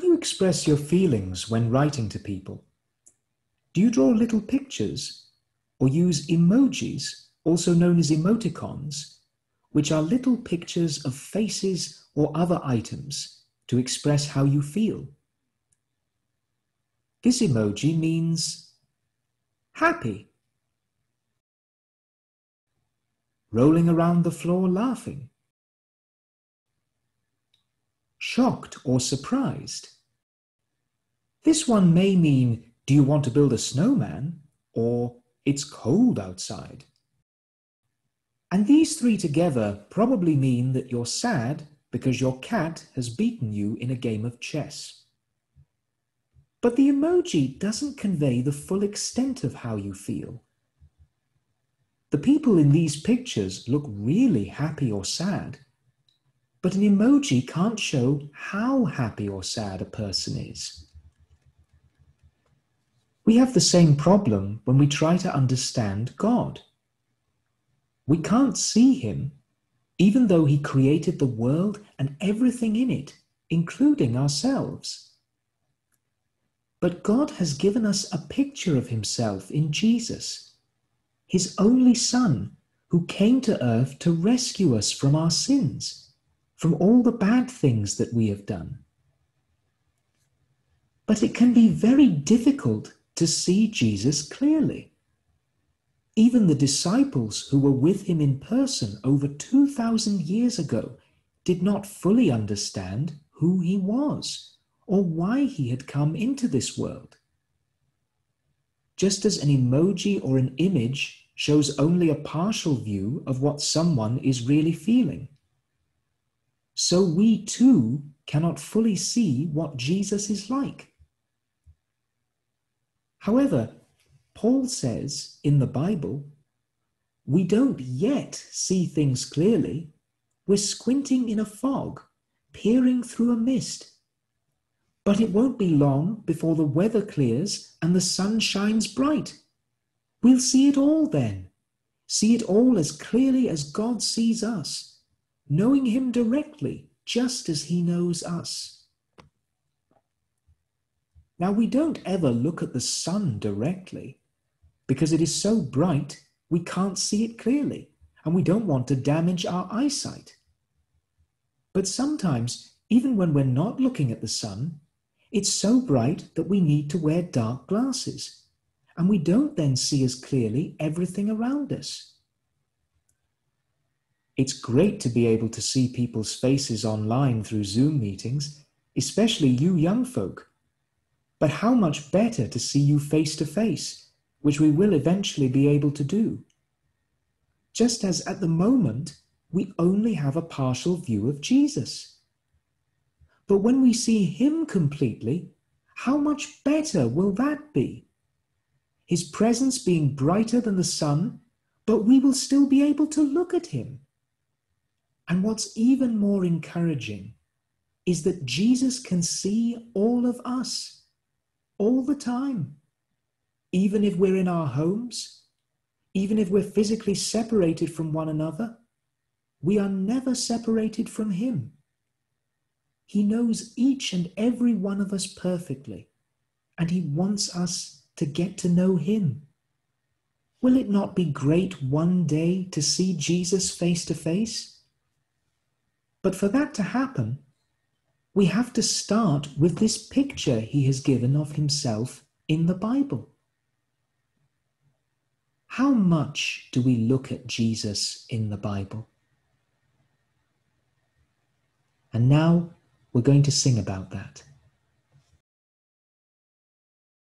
do you express your feelings when writing to people? Do you draw little pictures or use emojis, also known as emoticons, which are little pictures of faces or other items to express how you feel? This emoji means happy, rolling around the floor laughing, shocked or surprised. This one may mean, do you want to build a snowman? Or it's cold outside. And these three together probably mean that you're sad because your cat has beaten you in a game of chess. But the emoji doesn't convey the full extent of how you feel. The people in these pictures look really happy or sad, but an emoji can't show how happy or sad a person is. We have the same problem when we try to understand God. We can't see Him, even though He created the world and everything in it, including ourselves. But God has given us a picture of Himself in Jesus, His only Son, who came to earth to rescue us from our sins from all the bad things that we have done. But it can be very difficult to see Jesus clearly. Even the disciples who were with him in person over 2,000 years ago did not fully understand who he was or why he had come into this world. Just as an emoji or an image shows only a partial view of what someone is really feeling, so we too cannot fully see what Jesus is like. However, Paul says in the Bible, we don't yet see things clearly. We're squinting in a fog, peering through a mist. But it won't be long before the weather clears and the sun shines bright. We'll see it all then, see it all as clearly as God sees us knowing Him directly, just as He knows us. Now, we don't ever look at the sun directly because it is so bright we can't see it clearly and we don't want to damage our eyesight. But sometimes, even when we're not looking at the sun, it's so bright that we need to wear dark glasses and we don't then see as clearly everything around us. It's great to be able to see people's faces online through Zoom meetings, especially you young folk. But how much better to see you face to face, which we will eventually be able to do. Just as at the moment, we only have a partial view of Jesus. But when we see him completely, how much better will that be? His presence being brighter than the sun, but we will still be able to look at him. And what's even more encouraging is that Jesus can see all of us all the time. Even if we're in our homes, even if we're physically separated from one another, we are never separated from Him. He knows each and every one of us perfectly, and He wants us to get to know Him. Will it not be great one day to see Jesus face to face? But for that to happen, we have to start with this picture he has given of himself in the Bible. How much do we look at Jesus in the Bible? And now we're going to sing about that.